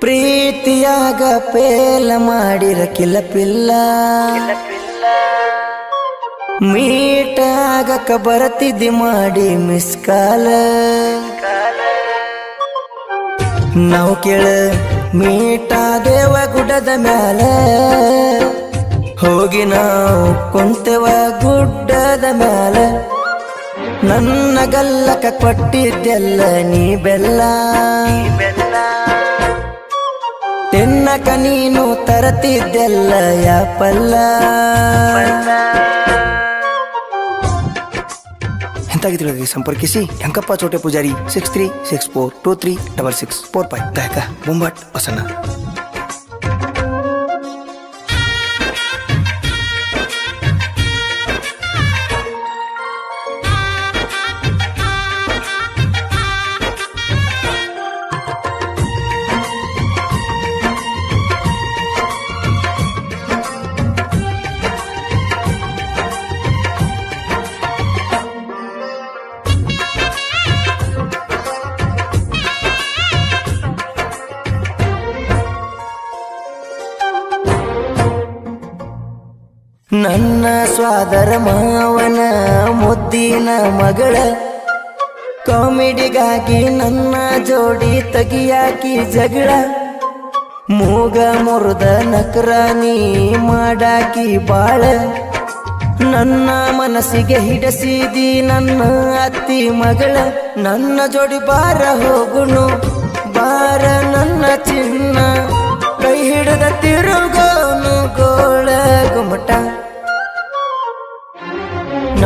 ಪ್ರೀತಿಯಾಗ ಪೇಲ ಮಾಡಿರ ಕಿಲ್ಲ ಪಿಲ್ಲ ಮೀಟಾಗಕ ಬರತಿದ್ದಿ ಮಾಡಿ ಮಿಸ್ ಕಾಲ. ನಾವು ಕೇಳ ಮೀಟಾದೇವ ಗುಡ್ಡದ ಮ್ಯಾಲ. ಹೋಗಿ ನಾವು ಕುಂತೆವ ಗುಡ್ಡದ ಮ್ಯಾಲ. ನನ್ನ ಗಲ್ಲಕ ಕೊಟ್ಟಿದ್ದೆಲ್ಲ ನೀ ಬೆಲ್ಲ. ತಿನ್ನಕ ನೀನು ತರತಿದ್ದೆಲ್ಲ ಯಾಪಲ್ಲ. ಎಂತಾಗಿದ್ರೆ ಸಂಪರ್ಕಿಸಿ Henkappa Chote Pujari six three six four two three double six four five ಗಾಯಕ ಬೊಂಬಾಟ್ ಹೊಸನ್ನ ನನ್ನ ಸ್ವಾದರ ಮಾವನ ಮುದ್ದಿನ ಮಗಳ. ಕಾಮಿಡಿಗಾಗಿ ನನ್ನ ಜೋಡಿ ತಗಿಯಾಕಿ ಜಗಳ. ಮೂಗ ಮುರಿದ ನಕರಾನಿ ಮಾಡಾಕಿ ಬಾಳ. ನನ್ನ ಮನಸ್ಸಿಗೆ ಹಿಡಸಿದಿ ನನ್ನ ಅತ್ತಿ ಮಗಳ. ನನ್ನ ಜೋಡಿ ಬಾರ ಹೋಗುಣು, ಬಾರ ನನ್ನ ಚಿನ್ನ. ಕೈ ಹಿಡಿದ ತಿರುಗೋನು ಗೋಳ ಗುಮಟ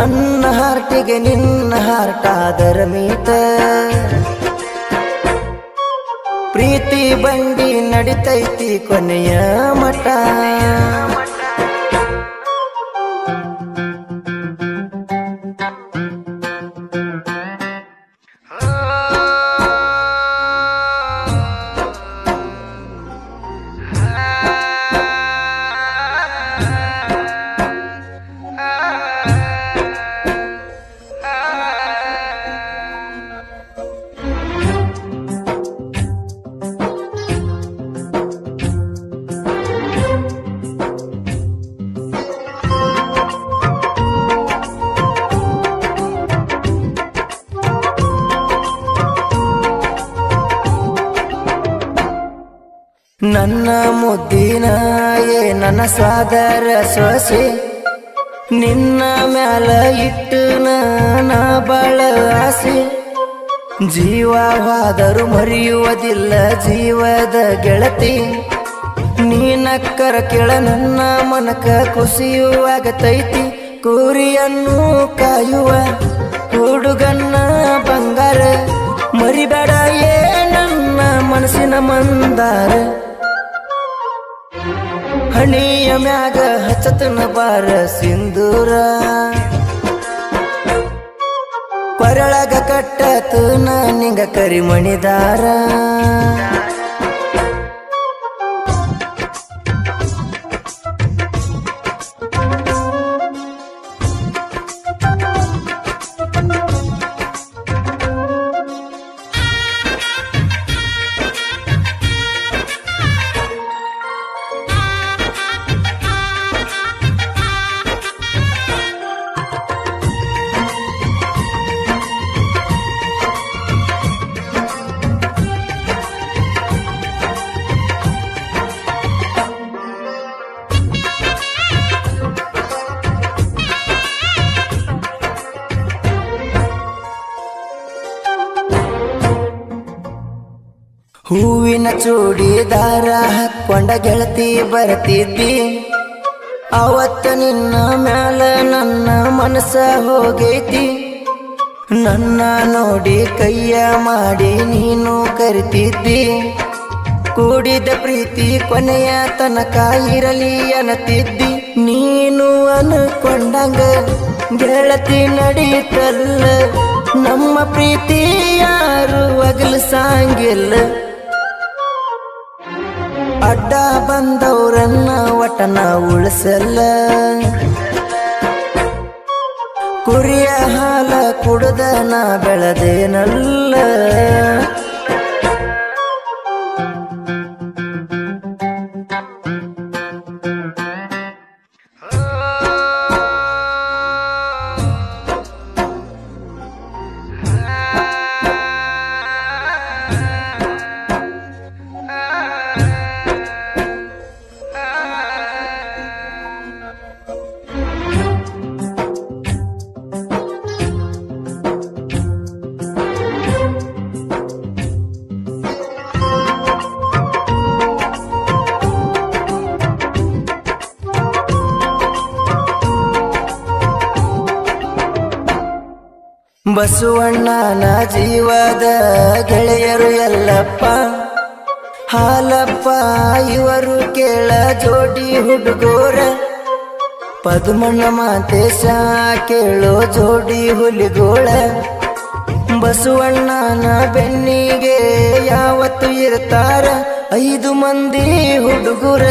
ನನ್ನ ಹಾರ್ಟಿಗೆ ನಿನ್ನ ಹಾರ್ಟಾದರ ಮೀತ. ಪ್ರೀತಿ ಬಂಡಿ ನಡಿತೈತಿ ಕೊನೆಯ ಮಠ. ನನ್ನ ಮುದ್ದಿನ ಏ ನನ್ನ ಸ್ವಾದರ ಸೊಸೆ. ನಿನ್ನ ಮ್ಯಾಲ ಇಟ್ಟು ನಾ ಬಳ ಆಸೆ. ಜೀವವಾದರೂ ಮರೆಯುವುದಿಲ್ಲ ಜೀವದ ಗೆಳತಿ. ನೀನಕ್ಕರ ಕೆಳ ನನ್ನ ಮನಕ ಖುಷಿಯುವಾಗತೈತಿ ಕೂರಿಯನ್ನು ಕಾಯುವ ಹುಡುಗನ್ನ ಬಂಗಾರ. ಮರಿಬೇಡ ಏ ನನ್ನ ಮನಸ್ಸಿನ ಮಂದಾರ. ಹಣಿಯ ಮ್ಯಾಗ ಹಚ್ಚತನ ಬಾರ ಸಿಂಧೂರ. ಪರಳಗ ಕಟ್ಟತು ನಿಂಗ ಕರಿಮಣಿದಾರ. ಹೂವಿನ ಚೂಡಿದಾರ ಹಾಕೊಂಡ ಗೆಳತಿ ಬರ್ತಿದ್ದಿ. ಅವತ್ತ ನಿನ್ನ ಮ್ಯಾಲ ನನ್ನ ಮನಸ ಹೋಗೈತಿ. ನನ್ನ ನೋಡಿ ಕೈಯ ಮಾಡಿ ನೀನು ಕರಿತಿದ್ದಿ. ಕೂಡಿದ ಪ್ರೀತಿ ಕೊನೆಯ ತನಕ ಇರಲಿ ಅನ್ನತಿದ್ದಿ ನೀನು ಅನ್ಕೊಂಡಂಗ ಗೆಳತಿ ನಡೀತಲ್ಲ. ನಮ್ಮ ಪ್ರೀತಿ ಯಾರು ಅಗಲಿಸಂಗಿಲ್ಲ ಅಡ್ಡ ಬಂದವ್ರನ್ನ ಒಟನ ಉಳಿಸಲ್ಲ. ಕುರಿಯ ಹಾಲ ಕುಡ್ದ ನಾ ಬೆಳೆದೇನಲ್ಲ. ಬಸವಣ್ಣನ ಜೀವದ ಗೆಳೆಯರು ಎಲ್ಲಪ್ಪ. ಹಾಲಪ್ಪ, ಇವರು ಕೇಳ ಜೋಡಿ ಹುಡುಗೋರ. ಪದ್ಮಣ್ಣ ಮಾತೇಶ ಕೇಳೋ ಜೋಡಿ ಹುಲಿಗೋಳ. ಬಸವಣ್ಣನ ಬೆನ್ನಿಗೆ ಯಾವತ್ತು ಇರ್ತಾರ? ಐದು ಮಂದಿ ಹುಡುಗುರ.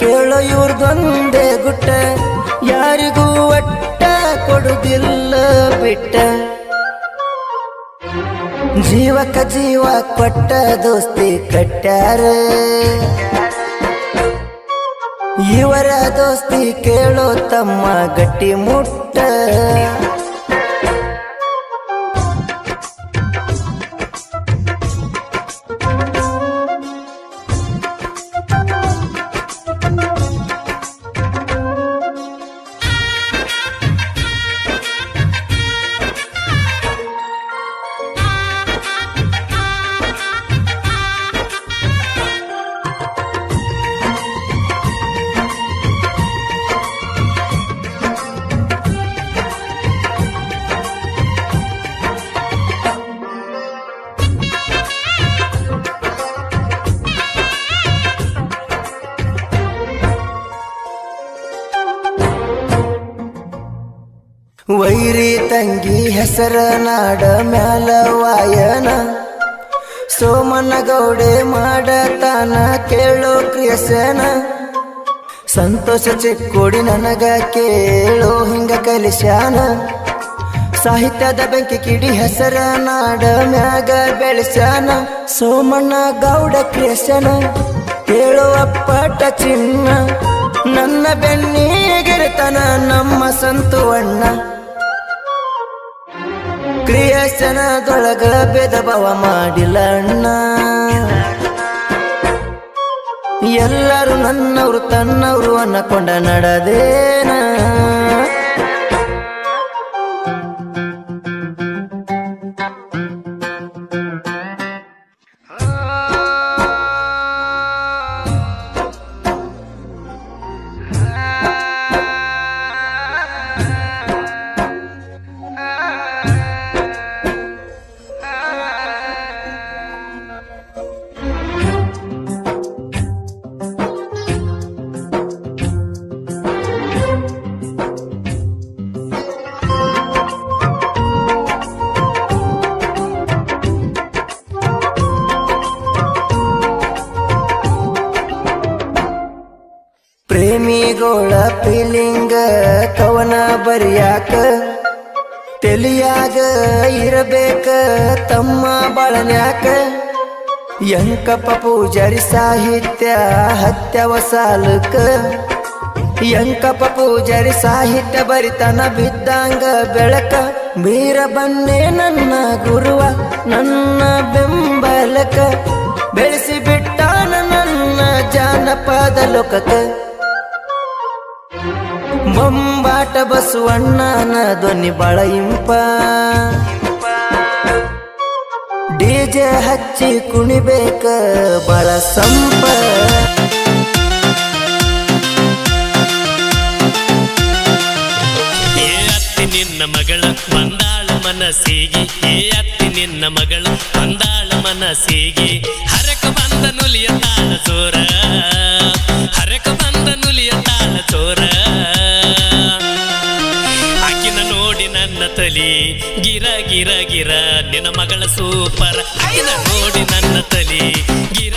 ಕೇಳೋ ಇವ್ರದೊಂದೇ ಗುಟ್ಟ. ಯಾರಿಗೂ ಒಟ್ಟ ಕೊಡುದಿಲ್ಲ ಬಿಟ್ಟ. ಜೀವಕ ಜೀವ ಕೊಟ್ಟ ದೋಸ್ತಿ ಕಟ್ಟ್ಯಾರ. ಇವರ ದೋಸ್ತಿ ಕೇಳೋ ತಮ್ಮ ಗಟ್ಟಿ ಮುಟ್ಟ. ವೈರಿ ತಂಗಿ ಹೆಸರ ನಾಡ ಮ್ಯಾಲ ವಾಯನ. ಸೋಮನ ಗೌಡೆ ಮಾಡತಾನ ಕೇಳೋ ಕ್ರಿಯಸನ. ಸಂತೋಷ ಚಿಕ್ಕೋಡಿ ನನಗ ಕೇಳೋ ಹಿಂಗ ಕಲಿಸ್ಯಾನ. ಸಾಹಿತ್ಯದ ಬೆಂಕಿ ಕಿಡಿ ಹೆಸರ ನಾಡ ಮ್ಯಾಗ ಬೆಳೆಸ್ಯಾನ. ಸೋಮಣ್ಣ ಗೌಡ ಕ್ರಿಯಸನ, ಕೇಳೋ ಅಪ್ಪಟ ಚಿನ್ನ. ನನ್ನ ಬೆನ್ನಿಗೆರೆತನ ನಮ್ಮ ಸಂತುವಣ್ಣ ಕ್ರಿಯಶನದೊಳಗ ಭೇದ ಭಾವ ಮಾಡಿಲ್ಲ ಅಣ್ಣ ಎಲ್ಲರೂ ನನ್ನವರು ತನ್ನವರು ಅನ್ನಕೊಂಡ ನಡದೇನ. ಫೀಲಿಂಗ ಕವನ ಬರಿಯಾಕ ತೆಲಿಯಾಗ ಇರಬೇಕ ತಮ್ಮ ಬಾಳನ್ಯಾಕ. ಯಂಕಪ್ಪ ಪೂಜಾರಿ ಸಾಹಿತ್ಯ ಹತ್ಯವ ಸಾಲಕ. ಯಂಕಪ್ಪ ಪೂಜಾರಿ ಸಾಹಿತ್ಯ ಬರಿತನ ಬಿದ್ದಂಗ ಬೆಳಕ. ಬೀರ ಬನ್ನೆ ನನ್ನ ಗುರುವ, ನನ್ನ ಬೆಂಬಲಕ. ಬೆಳೆಸಿ ಬಿಟ್ಟಾನ ನನ್ನ ಜಾನಪದ ಲೋಕಕ. ಬೊಂಬಾಟ ಬಸವಣ್ಣನ ಧ್ವನಿ ಬಳ ಇಂಪ. ಡಿಜೆ ಹಚ್ಚಿ ಕುಣಿಬೇಕ ಬಳ ಸಂಪ. ನಿನ್ನ ಮಗಳ ಬಂದಾಳ ಮನಸ್ಸಿಗೆ ಅತ್ತಿ ನಿನ್ನ ಮಗಳ ಬಂದಾಳ ಮನಸ್ಸಿಗೆ ತಲಿ ಗಿರ ಗಿರ ಗಿರ ನಿನ್ನ ಮಗಳ ಸೂಪರ್. ಐನ ನೋಡಿ ನನ್ನ ತಲಿ. ಗಿರ